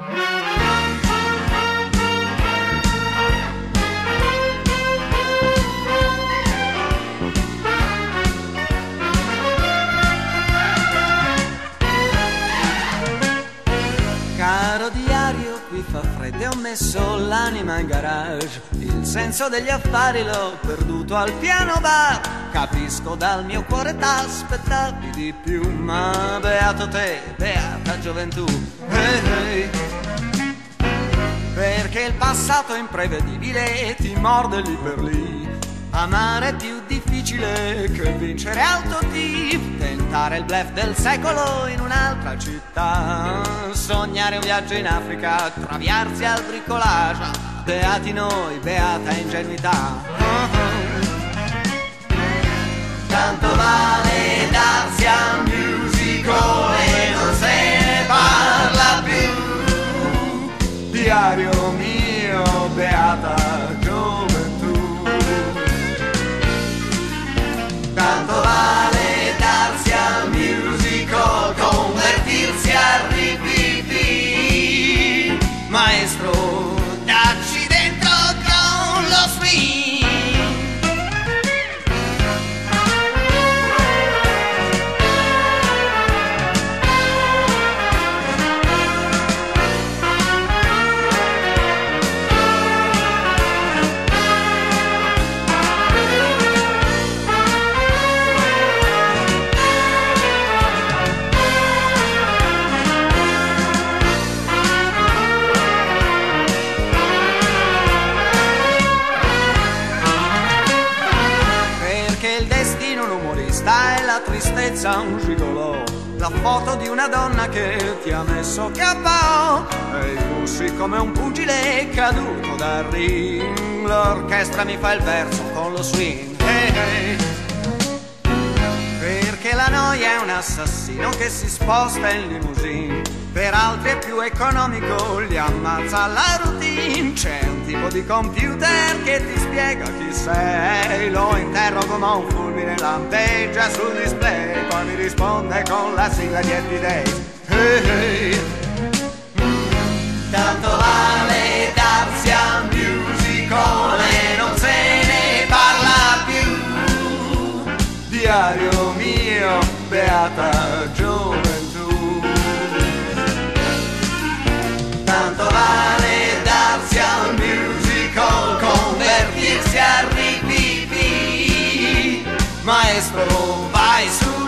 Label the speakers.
Speaker 1: Yeah. Diario, qui fa freddo e ho messo l'anima in garage. Il senso degli affari l'ho perduto al piano bar. Capisco dal mio cuore t'aspettavi di più, ma beato te, beata gioventù. Hey, hey. Perché il passato è imprevedibile e ti morde lì per lì. Amare è più difficile che vincere al Tottif Tentare il bluff del secolo in un'altra città. Sognare un viaggio in Africa, traviarsi al bricolage. Beati noi, beata ingenuità. Tanto vale umorista e la tristezza un gigolò. La foto di una donna che ti ha messo KO E bussi come un pugile caduto dal ring. L'orchestra mi fa il verso con lo swing. Hey, hey. Perché la noia è un assassino che si sposta in limousine Per altri è più economico, li ammazza la routine. C'è un tipo di computer che ti spiega chi sei. Lo interrogo ma un fulmine lampeggia sul display. Poi mi risponde con la sigla di Happy Days hey, hey. Tanto vale darsi al musical e non se ne parla più. Diario mio, beata gioventù mais provas.